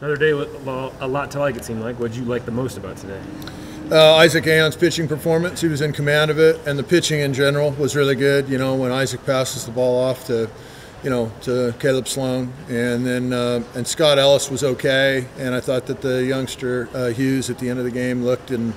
Another day with a lot to like. It seemed like. What did you like the most about today? Uh, Isaac Ayon's pitching performance. He was in command of it, and the pitching in general was really good. You know, when Isaac passes the ball off to, you know, to Caleb Sloan, and then uh, and Scott Ellis was okay, and I thought that the youngster uh, Hughes at the end of the game looked and.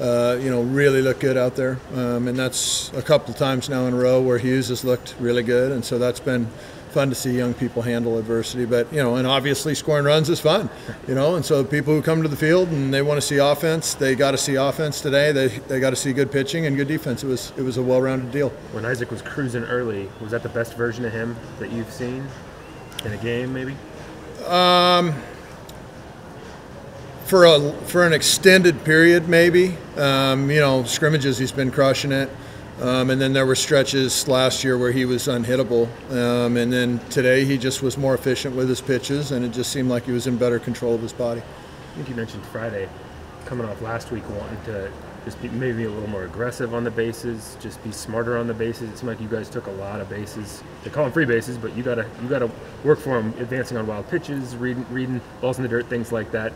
Uh, you know, really looked good out there, um, and that's a couple times now in a row where Hughes has looked really good, and so that's been fun to see young people handle adversity. But you know, and obviously scoring runs is fun, you know. And so people who come to the field and they want to see offense, they got to see offense today. They they got to see good pitching and good defense. It was it was a well-rounded deal. When Isaac was cruising early, was that the best version of him that you've seen in a game, maybe? Um. For a for an extended period, maybe. Um, you know, scrimmages, he's been crushing it. Um, and then there were stretches last year where he was unhittable. Um, and then today he just was more efficient with his pitches, and it just seemed like he was in better control of his body. I think you mentioned Friday, coming off last week, wanting to just be maybe a little more aggressive on the bases, just be smarter on the bases. It seemed like you guys took a lot of bases. They call them free bases, but you gotta you gotta work for them, advancing on wild pitches, reading reading balls in the dirt, things like that.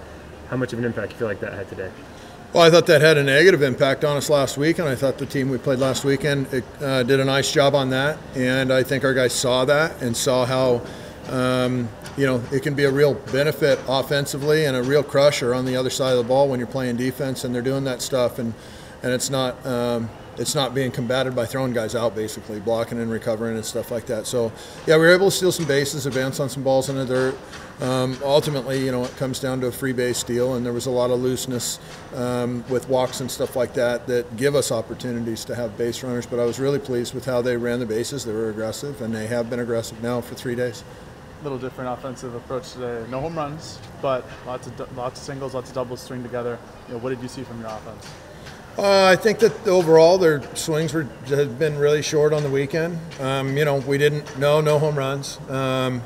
How much of an impact do you feel like that had today? Well, I thought that had a negative impact on us last week, and I thought the team we played last weekend uh, did a nice job on that. And I think our guys saw that and saw how, um, you know, it can be a real benefit offensively and a real crusher on the other side of the ball when you're playing defense, and they're doing that stuff, and and it's not. Um, it's not being combated by throwing guys out, basically blocking and recovering and stuff like that. So, yeah, we were able to steal some bases, advance on some balls in the dirt. Um, ultimately, you know, it comes down to a free base deal, and there was a lot of looseness um, with walks and stuff like that that give us opportunities to have base runners. But I was really pleased with how they ran the bases. They were aggressive, and they have been aggressive now for three days. Little different offensive approach today. No home runs, but lots of lots of singles, lots of doubles string together. You know, what did you see from your offense? Uh, I think that overall their swings were have been really short on the weekend. Um, you know, we didn't no no home runs, um,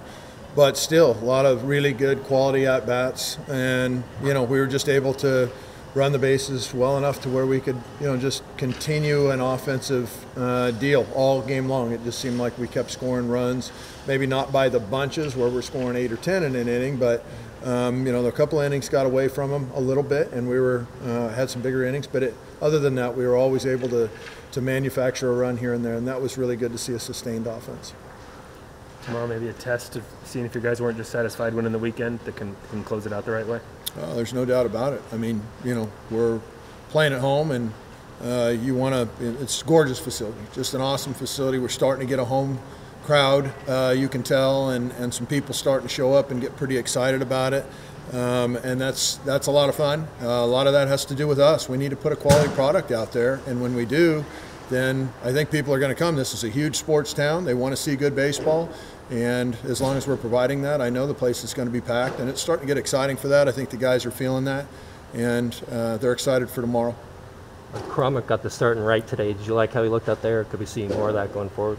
but still a lot of really good quality at bats, and you know we were just able to run the bases well enough to where we could you know just continue an offensive uh, deal all game long. It just seemed like we kept scoring runs, maybe not by the bunches where we're scoring eight or ten in an inning, but um, you know, a couple innings got away from them a little bit, and we were uh, had some bigger innings. But it, other than that, we were always able to to manufacture a run here and there, and that was really good to see a sustained offense. Tomorrow, maybe a test of seeing if you guys weren't just satisfied winning the weekend that can, can close it out the right way. Uh, there's no doubt about it. I mean, you know, we're playing at home, and uh, you want to. It's a gorgeous facility, just an awesome facility. We're starting to get a home crowd, uh, you can tell, and, and some people starting to show up and get pretty excited about it. Um, and that's that's a lot of fun. Uh, a lot of that has to do with us. We need to put a quality product out there, and when we do, then I think people are going to come. This is a huge sports town. They want to see good baseball, and as long as we're providing that, I know the place is going to be packed, and it's starting to get exciting for that. I think the guys are feeling that, and uh, they're excited for tomorrow. Cromwick got the starting right today. Did you like how he looked out there? Could we see more of that going forward?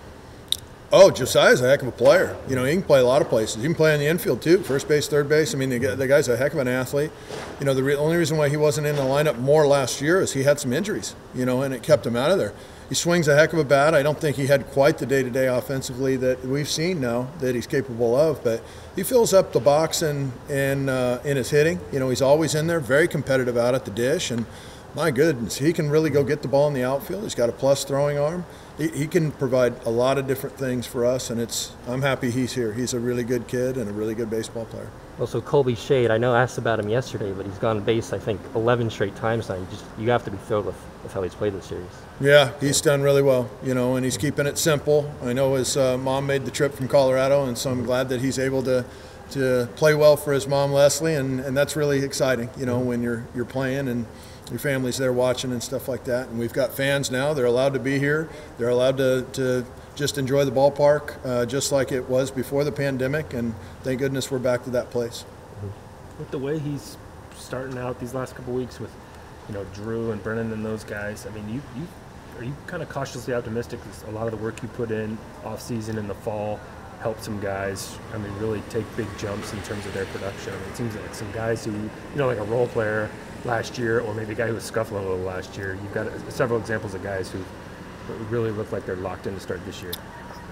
Oh, Josiah's a heck of a player. You know, he can play a lot of places. He can play on the infield too, first base, third base. I mean, the, the guy's a heck of an athlete. You know, the re- only reason why he wasn't in the lineup more last year is he had some injuries. You know, and it kept him out of there. He swings a heck of a bat. I don't think he had quite the day-to-day offensively that we've seen now that he's capable of, but he fills up the box in in uh, in his hitting. You know, he's always in there, very competitive out at the dish, and my goodness, he can really go get the ball in the outfield. He's got a plus throwing arm he, he can provide a lot of different things for us, and it's I'm happy he's here. He's a really good kid and a really good baseball player. Also, Colby Shade, I know I asked about him yesterday, but he's gone base I think 11 straight times now. You just you have to be thrilled with, with how he's played this series. Yeah, he's done really well, you know, and he's keeping it simple. I know his uh, mom made the trip from Colorado, and so I'm glad that he's able to to play well for his mom Leslie, and, and that's really exciting, you know, when you're you're playing and your family's there watching and stuff like that. And we've got fans now. They're allowed to be here. They're allowed to, to just enjoy the ballpark uh, just like it was before the pandemic. And thank goodness we're back to that place. With the way he's starting out these last couple weeks with, you know, Drew and Brennan and those guys, I mean, you, you are you kind of cautiously optimistic? A lot of the work you put in off season in the fall helped some guys. I mean, really take big jumps in terms of their production. I mean, it seems like some guys who, you know, like a role player last year, or maybe a guy who was scuffling a little last year. You've got several examples of guys who really look like they're locked in to start this year.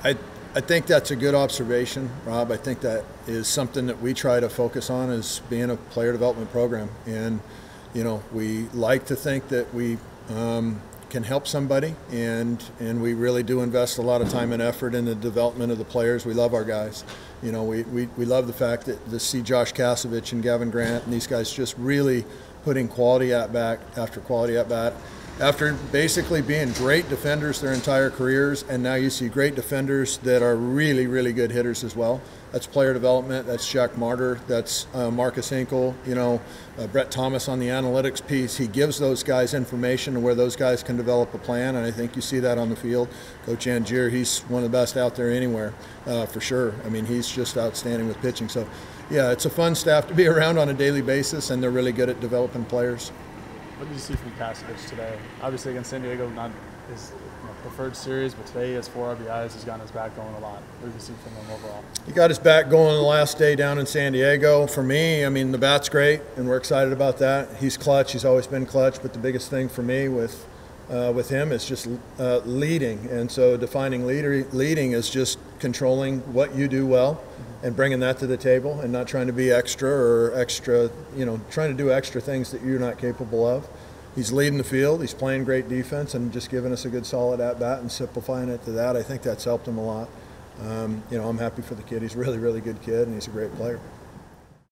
I, I think that's a good observation, Rob. I think that is something that we try to focus on as being a player development program. And, you know, we like to think that we um, can help somebody, and, and we really do invest a lot of time and effort in the development of the players. We love our guys. You know, we, we, we love the fact that to see Josh Kasevich and Gavin Grant and these guys just really putting quality at bat after quality at bat after basically being great defenders their entire careers, and now you see great defenders that are really, really good hitters as well. That's player development. That's Jack Marder. That's uh, Marcus Hinkle. You know, uh, Brett Thomas on the analytics piece. He gives those guys information where those guys can develop a plan, and I think you see that on the field. Coach Angier, he's one of the best out there anywhere, uh, for sure. I mean, he's just outstanding with pitching. So, yeah, it's a fun staff to be around on a daily basis, and they're really good at developing players. What did you see from Kasevich today? Obviously against San Diego, not his preferred series, but today he has four RBIs. He's gotten his back going a lot. What did you see from him overall? He got his back going the last day down in San Diego. For me, I mean, the bat's great, and we're excited about that. He's clutch. He's always been clutch. But the biggest thing for me with uh, with him is just uh, leading, and so defining leader, leading is just controlling what you do well and bringing that to the table, and not trying to be extra or extra, you know, trying to do extra things that you're not capable of. He's leading the field. He's playing great defense and just giving us a good solid at bat and simplifying it to that. I think that's helped him a lot. Um, you know, I'm happy for the kid. He's a really, really good kid, and he's a great player.